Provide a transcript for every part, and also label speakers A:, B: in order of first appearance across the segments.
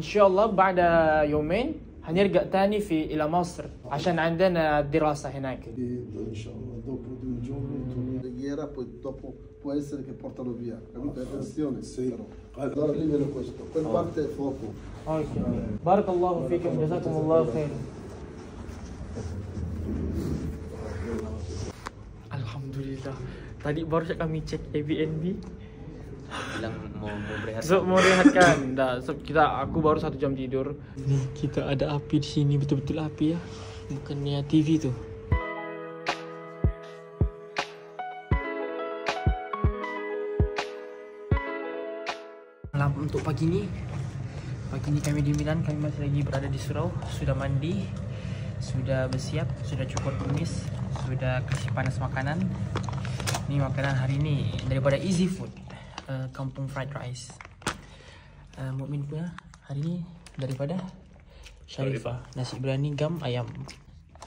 A: ان شاء الله بعد يومين هنرجع تاني في إلى مصر عشان عندنا دراسه هناك
B: E, preghiera, poi dopo può essere che portano via, capito? Attenzione, sì. Allora lì vedo questo, quel parte è fuoco.
A: الله فيكم جزاكم الله خير Alhamdulillah. Tadi baru saja kami cek Airbnb.
C: Bilang mau mau berehat
A: So, mau rehatkan. Dah, so, kita aku baru satu jam tidur. Nih, kita ada api di sini betul-betul api ya. Bukannya TV tuh. Malam untuk pagi ini. Pagi ini kami di Milan, kami masih lagi berada di surau, sudah mandi, sudah bersiap, sudah cukur kumis, sudah kasih panas makanan. Ini makanan hari ini daripada Easy Food, eh, kampung fried rice. Uh, Mukmin punya hari ini daripada Sharifah. Nasi berani gam ayam.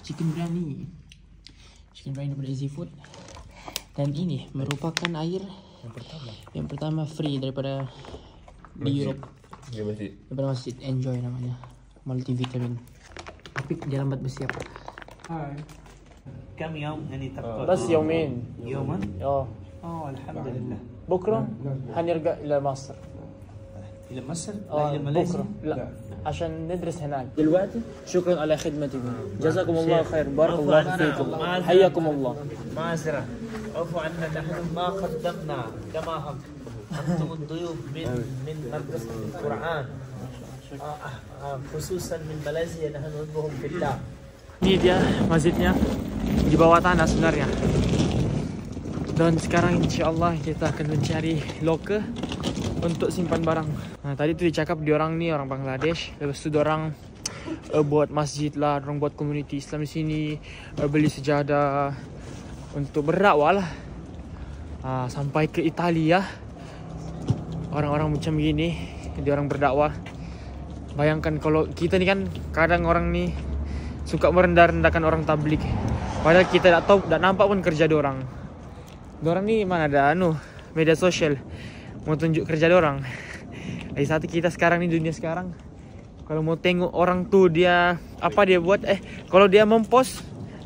A: Chicken berani. Chicken berani daripada Easy Food. Dan ini merupakan air
C: yang pertama
A: yang pertama free daripada di Europe.
C: ya masih
A: Daripada masjid Enjoy namanya. Multivitamin. Tapi dia lambat bersiap.
D: كم يوم يعني تبقى
A: بس يومين.
D: يوما
A: اه
D: اه الحمد لله
A: بكرة هنرجع إلى مصر.
D: إلى مصر؟ لا
A: آه
D: إلى ماليزيا؟
A: بكره لا. عشان ندرس هناك. دلوقتي؟ شكرا على خدمتكم جزاكم الله خير. بارك الله فيكم. حياكم الله.
D: معذرة عفوا عنا نحن ما قدمنا كما هم. أنتم الضيوف من من آه، آه، آه، خصوصا من ماليزيا نحن نحبهم في الله.
A: ini dia masjidnya di bawah tanah sebenarnya dan sekarang insya Allah kita akan mencari loker untuk simpan barang. Nah tadi tuh dicakap di orang nih orang Bangladesh. Lepas tu orang uh, buat masjid lah orang buat community Islam di sini uh, beli sejadah untuk berdakwah lah. Ah, sampai ke Italia. Orang-orang macam gini dia orang berdakwah. Bayangkan kalau kita nih kan kadang orang nih suka merendah-rendahkan orang tablik. Padahal kita tidak tahu tidak nampak pun kerja orang orang nih mana ada anu media sosial. Mau tunjuk kerja orang. Lagi satu kita sekarang nih dunia sekarang. Kalau mau tengok orang tuh dia apa dia buat eh kalau dia mempost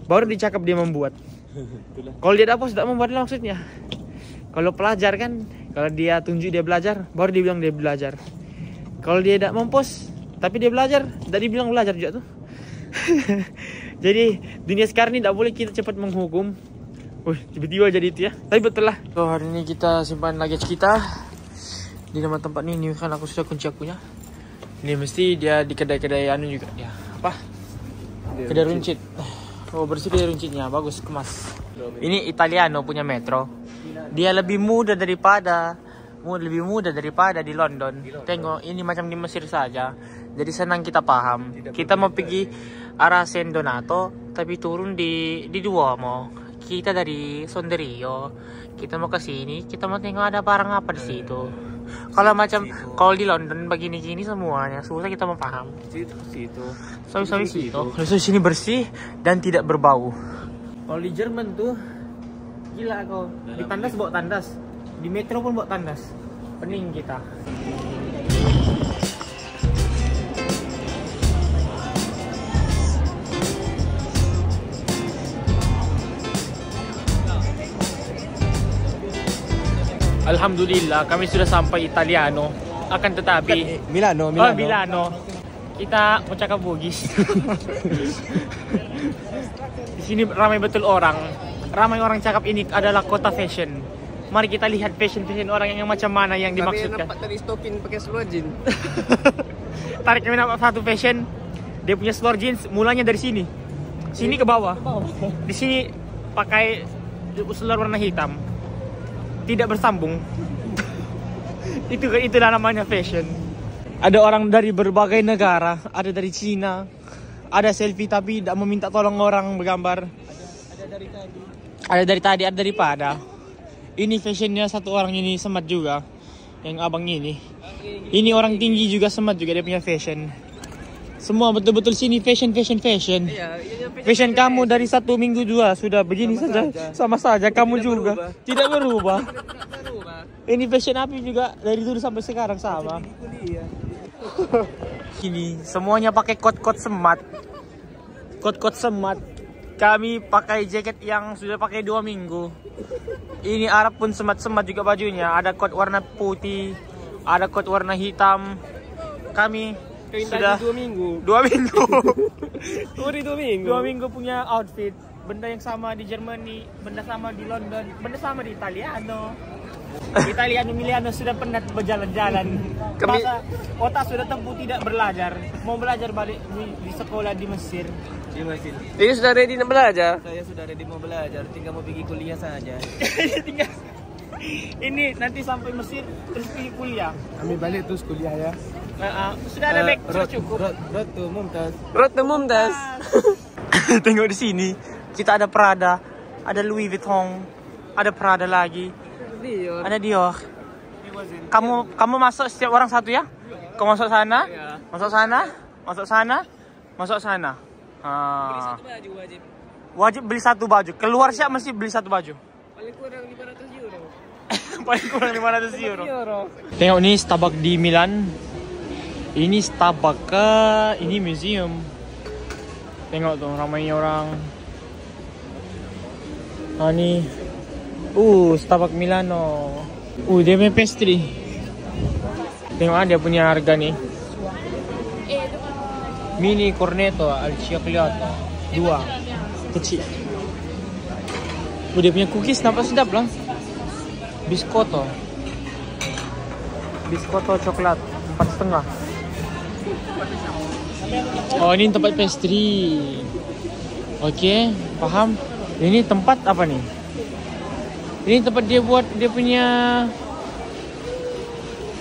A: baru dicakap dia membuat. Kalau dia tidak post tidak membuat lah maksudnya. Kalau pelajar kan kalau dia tunjuk dia belajar baru dia bilang dia belajar. Kalau dia tidak mempost tapi dia belajar tidak dibilang belajar juga tuh jadi dunia sekarang ini tidak boleh kita cepat menghukum Wih, tiba-tiba jadi itu ya. Tapi betul lah. So, hari ini kita simpan luggage kita. Di nama tempat ini ini kan aku sudah kunci akunya. Ini mesti dia di kedai-kedai anu juga. Ya apa? Kedai runcit. oh bersih kedai runcitnya. Bagus kemas. Ini Italiano punya metro. Dia lebih muda daripada lebih muda daripada di London. Tengok ini macam di Mesir saja. Jadi senang kita paham. Kita mau pergi arah San Donato tapi turun di di Duomo. Kita dari Sonderio. Kita mau ke sini, kita mau tengok ada barang apa di situ. Kalau macam kalau di London begini gini semuanya susah kita mau paham.
C: situ situ
A: Sawi-sawi situ. Kalau di sini bersih dan tidak berbau. Kalau di Jerman tuh gila kau. Di tandas bawa tandas. Di metro pun bawa tandas. Pening kita. Alhamdulillah kami sudah sampai Italiano. Akan tetapi
C: Milano
A: Oh, Milano. Kita mau cakap Bugis. Di sini ramai betul orang. Ramai orang cakap ini adalah kota fashion. Mari kita lihat fashion-fashion orang yang macam mana yang dimaksudkan.
C: tadi stopin pakai seluar jeans
A: Tarik kami nampak satu fashion. Dia punya store jeans mulanya dari sini. Sini ke bawah. Di sini pakai seluar warna hitam. Tidak bersambung. itu itulah namanya fashion. Ada orang dari berbagai negara, ada dari Cina, ada selfie tapi tidak meminta tolong orang bergambar. Ada dari tadi. Ada dari tadi, ada daripada. Ini fashionnya satu orang ini semat juga, yang abang ini. Ini orang tinggi juga semat juga dia punya fashion. Semua betul-betul sini fashion, fashion, fashion. Fashion kamu dari satu minggu dua sudah begini saja, sama saja kamu juga tidak berubah. Ini fashion api juga dari dulu sampai sekarang sama. Ini semuanya pakai kot-kot semat. Kot-kot semat. Kami pakai jaket yang sudah pakai dua minggu. Ini Arab pun semat-semat juga bajunya. Ada kot warna putih, ada kot warna hitam. Kami sudah
C: dua minggu.
A: dua minggu.
C: Di dua minggu.
A: dua minggu punya outfit. Benda yang sama di Germany, benda sama di London, benda sama di Italiano. Italiano Miliano sudah penat berjalan-jalan.
C: Kami-
A: Masa otak sudah tempuh tidak belajar. Mau belajar balik di, di sekolah di Mesir.
C: Di Mesir. Ini sudah ready nak belajar?
E: Saya sudah ready mau belajar, tinggal mau pergi kuliah saja.
A: Tinggal ini nanti sampai Mesir terus pergi kuliah.
E: Kami balik terus kuliah ya.
A: Nah, ah, sudah ada back, sudah cukup.
E: Rot, Mumtaz.
C: Rot Mumtaz.
A: Tengok di sini, kita ada Prada, ada Louis Vuitton, ada Prada lagi,
C: Dior.
A: ada Dior. Kamu kamu masuk setiap orang satu ya? Kau masuk sana, masuk sana, masuk sana, masuk sana. Ah.
C: baju wajib.
A: Wajib beli satu baju. Keluar siap mesti beli satu baju.
C: Paling kurang 500 euro.
A: Paling kurang 500 euro. Tengok ni Starbucks di Milan. Ini Starbucks ke ini museum. Tengok tuh ramainya orang. Ah ni. Uh, Starbucks Milano. Uh, dia punya pastry. Tengok ah dia punya harga ni. Mini cornetto al cioccolato. Dua. Kecil. Oh, dia punya cookies nampak sedap lah. Biskoto. Biskoto coklat empat setengah. Oh ini tempat pastry. Oke, paham. Ini tempat apa nih? Ini tempat dia buat dia punya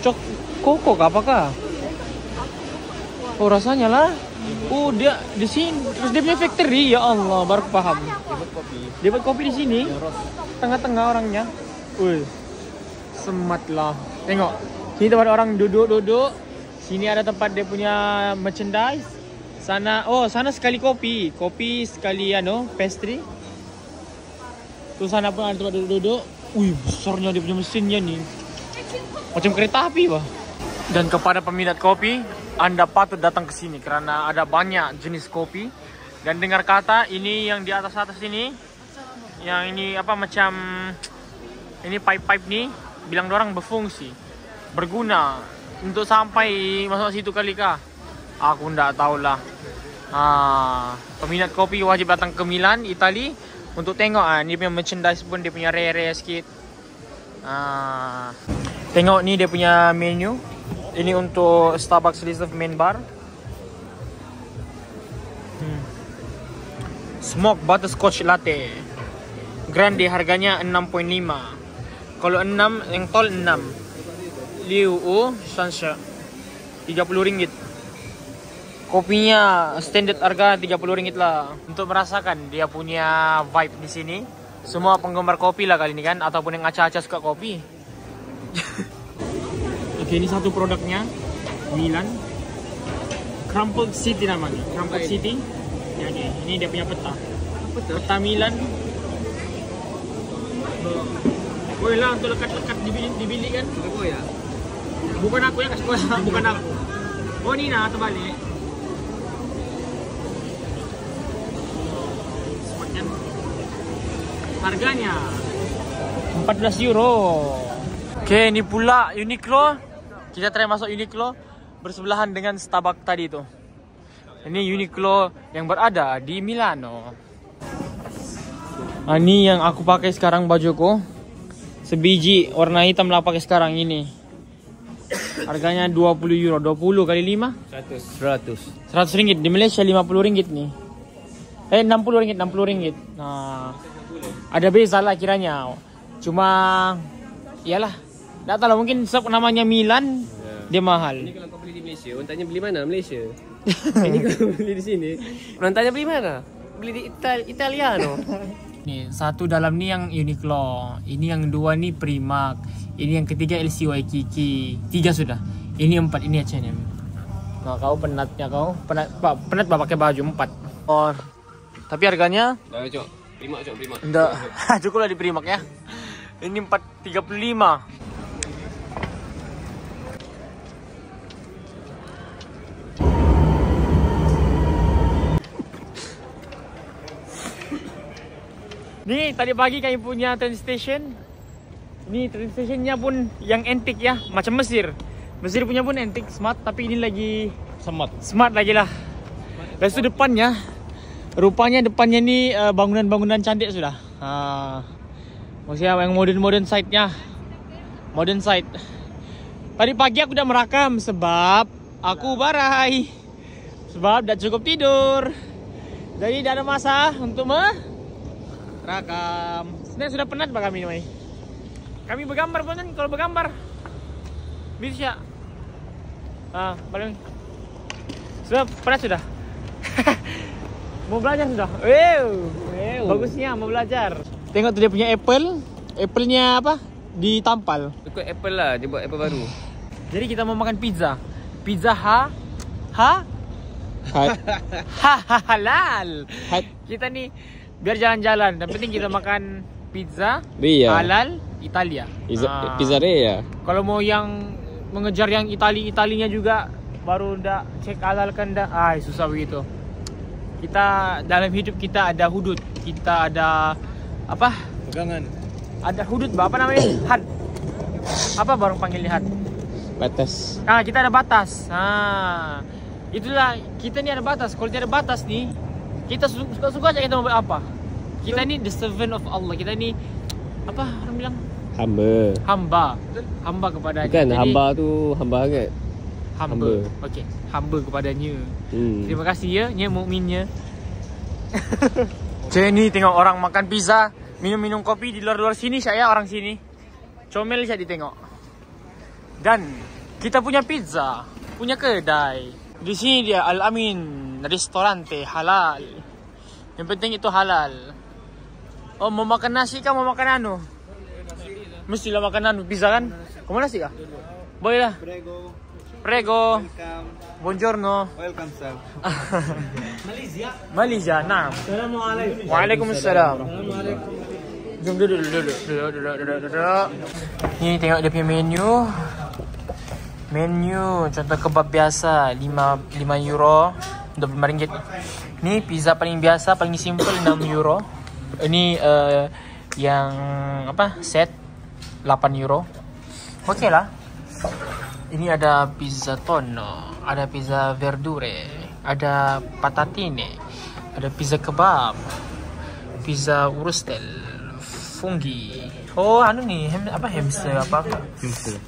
A: cok koko kah apakah? Oh rasanya lah. Oh dia di sini terus dia punya factory ya Allah baru paham. Dia buat kopi di sini. Tengah-tengah orangnya. Wih. Semat lah. Tengok. Sini tempat orang duduk-duduk. Sini ada tempat dia punya merchandise. Sana oh sana sekali kopi. Kopi sekali ano pastry. Terus sana pun ada tempat duduk-duduk. Wih, besarnya dia punya mesinnya nih. Macam kereta api, bah. Dan kepada peminat kopi, Anda patut datang ke sini karena ada banyak jenis kopi. Dan dengar kata ini yang di atas-atas ini, yang ini apa macam ini pipe-pipe nih, bilang orang berfungsi, berguna untuk sampai masuk situ kali kah? Aku ndak tahu lah. Ah, peminat kopi wajib datang ke Milan, Itali untuk tengok ah ni punya merchandise pun dia punya rare-rare sikit. Ah, tengok ni dia punya menu. Ini untuk Starbucks Reserve main bar. Hmm. Smoke butterscotch latte. Grande harganya 6.5. Kalau 6 yang tall 6. Liu U Sansha 30 ringgit. Kopinya standard harga 30 ringgit lah. Untuk merasakan dia punya vibe di sini. Semua penggemar kopi lah kali ini kan ataupun yang aca-aca suka kopi. Oke, ini satu produknya Milan. Crumpled City namanya. Crumpled City. Ya. Ini dia punya peta. Peta Milan. Boleh lah untuk lekat-lekat di bilik, di bilik kan.
C: Oh ya.
A: Bukan aku yang kasih bukan aku. Oh ni nak terbalik. Spotnya. Harganya 14 euro. Oke, ini pula Uniqlo. Kita try masuk Uniqlo bersebelahan dengan Starbucks tadi tu. Ini Uniqlo yang berada di Milano. Ah, ni yang aku pakai sekarang bajuku. Sebiji warna hitam lah pakai sekarang ini. Harganya 20 euro. 20 kali 5
C: 100.
A: 100 ringgit. Di Malaysia 50 ringgit nih. Eh 60 ringgit, 60 ringgit. Nah, ada beza lah kiranya. Cuma iyalah. Tak tahu lah mungkin sebab namanya Milan dia mahal.
C: Ini kalau kau beli di Malaysia, orang tanya beli mana? Malaysia. Ini kalau beli di sini, orang tanya beli mana? Beli di Ital Italiano.
A: Nih, satu dalam ni yang Uniqlo. Ini yang dua ni Primark. Ini yang ketiga LC Waikiki. Tiga sudah. Ini empat, ini H&M. Nah, kau penatnya kau. Penat, pa- penat bah pakai baju empat. Oh, tapi harganya
C: Dah cok. Prima cok, prima.
A: Enggak, cukup lah di Primark ya. Ini 435. Nih tadi pagi kami punya train station. Ini train stationnya pun yang antik ya, macam Mesir. Mesir punya pun antik, smart. Tapi ini lagi
E: Semat.
A: smart lagi lah. Lepas itu depannya, rupanya depannya ni uh, bangunan-bangunan cantik sudah. Ha. Maksudnya yang modern-modern site-nya. Modern site. Tadi pagi aku dah merakam sebab aku barai. Sebab dah cukup tidur. Jadi dah ada masa untuk merakam. Sebenarnya sudah penat pak kami ni. Kami bergambar pun kan kalau bergambar. Bisa. Ah, paling sudah penat sudah. mau belajar sudah. Wow. Bagusnya mau belajar. Tengok tu dia punya apple. Apple-nya apa? Ditampal.
C: Ikut Apple lah, dia buat Apple baru.
A: Jadi kita mau makan pizza. Pizza ha? Ha? Ha, ha halal.
E: Hat.
A: Kita ni biar jalan-jalan. Dan penting kita makan pizza
E: Iya.
A: halal Italia.
E: Pizza,
A: Ah.
E: pizzeria.
A: Kalau mau yang mengejar yang Itali-Italinya juga baru ndak cek halal kan ndak. Ai susah begitu. Kita dalam hidup kita ada hudud. Kita ada apa?
E: Pegangan.
A: Ada hudud apa namanya? Had. Apa baru panggilnya had?
E: Batas.
A: Ah, kita ada batas. Ah. Itulah kita ni ada batas. Kalau tiada batas ni, kita su- suka-suka aja kita mau buat apa. Kita ni the servant of Allah. Kita ni apa orang bilang
E: Hamba.
A: hamba. Hamba kepada
C: Bukan, hamba tu hamba sangat.
A: Hamba.
C: hamba.
A: Okey, hamba kepadanya.
C: Hmm.
A: Terima kasih ya, nya mukminnya. Ni tengok orang makan pizza, minum-minum kopi di luar-luar sini saya orang sini. Comel saya ditengok. Dan kita punya pizza, punya kedai. Di sini dia Al Amin Restorante halal. Yang penting itu halal. Oh mau makan nasi kah mau makan anu? Mestilah makan anu pizza kan? Kamu nasi kah? Boleh lah.
E: Prego.
A: Prego.
E: Welcome.
A: Buongiorno.
E: Welcome, sir.
A: Malaysia, nah. Assalamualaikum. Waalaikumsalam. Jom duduk, duduk, duduk, duduk, duduk, duduk, duduk. Ni tengok dia punya menu. Menu contoh kebab biasa 5 5 euro 25 ringgit. Ni pizza paling biasa paling simple 6 euro. Ini uh, yang apa? Set 8 euro. Okey lah. Ini ada pizza tono, ada pizza verdure, ada patatine, ada pizza kebab, pizza urustel, fungi. Oh, anu ni, ham, apa hamster apa apa?
E: Hamster.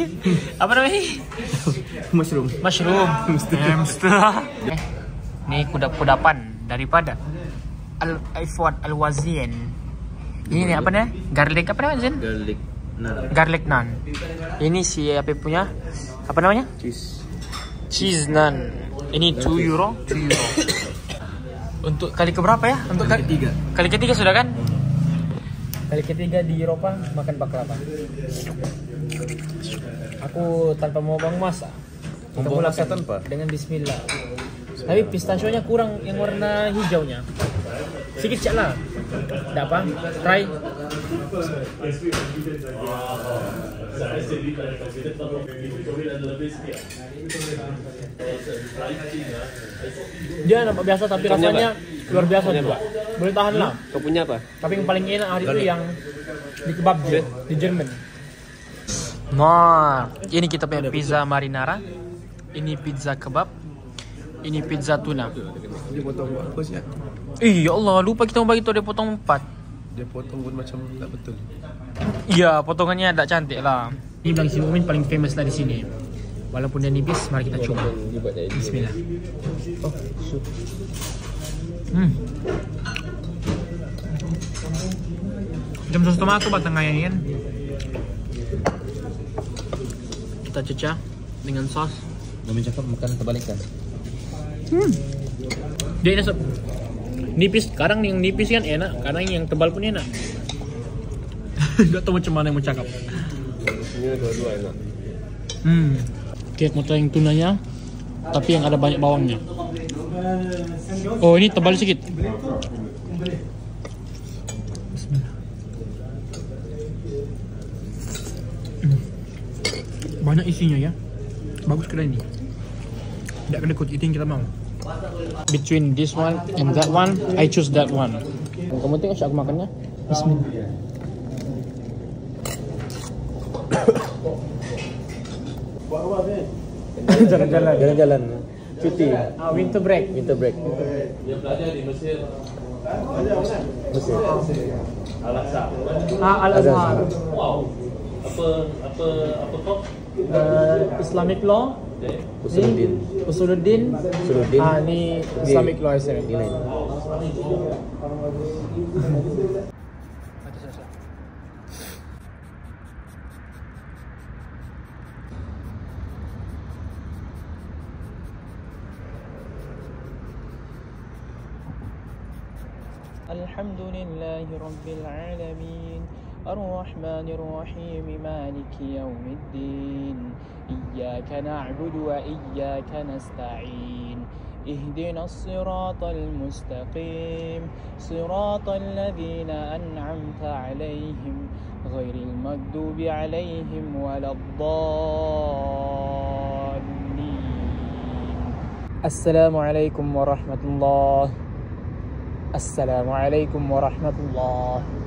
A: apa namanya?
E: Mushroom.
A: Mushroom. Hamster. Eh, ni kudap-kudapan daripada Al Ifwat Al Wazien. Ini ni apa ni? Garlic apa namanya Zen?
E: Garlic. Nah.
A: Garlic naan. Ini si apa punya? Apa namanya?
E: Cheese.
A: Cheese naan. Ini 2 euro, 2 euro. Untuk kali keberapa ya? Untuk kali
E: Ketiga.
A: Kali ketiga sudah kan? Kali ketiga di Eropa makan baklava. Aku tanpa mau bang masa. Kita mulakan
E: masa tanpa?
A: Dengan Bismillah. Tapi pistachio-nya kurang yang warna hijaunya. Sikit cak lah. Tak apa. Try. Dia nampak biasa tapi rasanya luar biasa juga. Boleh tahan lah.
C: Kau punya apa?
A: Tapi yang paling enak hari itu yang di kebab dia, di Jerman. Nah, ini kita punya pizza marinara. Ini pizza kebab. Ini pizza tuna.
E: Dia potong buat apa sih?
A: Eh, ya Allah, lupa kita mau bagi tu dia potong empat.
E: Dia potong pun macam tak betul.
A: Iya, potongannya tak cantik lah. Ini bilang si Mumin paling famous lah di sini. Walaupun dia nipis, mari kita
C: tadi.
A: Bismillah. Oh, sup. Hmm. Macam sos tomato ba tengahnya ini kan? Kita cecah dengan sos.
E: Kami cakap makan terbalikan.
A: Dia enak sob. Nipis, kadang yang nipis kan enak, kadang yang tebal pun enak. Gak tahu macam mana yang mau cakap.
C: Ini dua-dua enak.
A: Hmm. Kayak mau yang tunanya, tapi yang ada banyak bawangnya. Oh ini tebal sedikit. Isinya ya. Bagus kedai ini. Tidak kena itu yang kita mau. Between this one and that one, I choose that one. Kamu tengok siapa aku makannya? Bismillah. Jalan-jalan.
C: Jalan-jalan. Cuti.
A: Ah, winter break.
C: Winter break. Mesir.
A: Ah, Al Azhar.
D: Apa apa apa kau?
A: Uh, Islamic law.
C: Usuluddin.
A: Ni Usuluddin.
C: Usuluddin.
A: Ah, ni Islamic law Islam.
C: Ini.
A: الحمد لله رب العالمين الرحمن الرحيم مالك يوم الدين إياك نعبد وإياك نستعين. اهدنا الصراط المستقيم صراط الذين أنعمت عليهم غير المغضوب عليهم ولا الضالين. السلام عليكم ورحمة الله. السلام عليكم ورحمة الله.